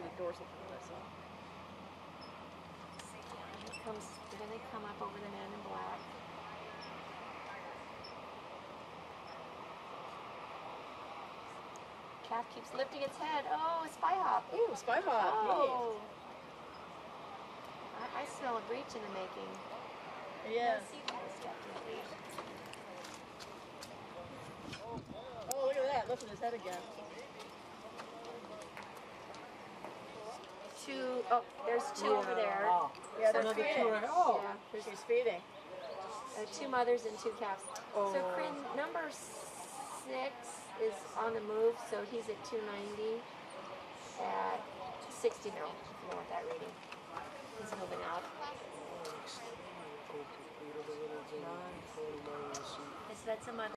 or the fin, I saw. It comes, then they come up over the man in black. Calf keeps lifting its head. Oh, a spy hop. Ooh, spy hop. Oh. I, I smell a breach in the making. Yes. Yes. Oh, look at that, lifting his head again. Two, oh, there's two over there. Oh, Yeah, they're another feeding. two. are- Oh, Yeah, She's feeding. uh, two mothers and two calves. So Oh. Corinne, number six is on the move, so he's at 290 at 60 mil, if you want that reading. He's moving out. Is that some other?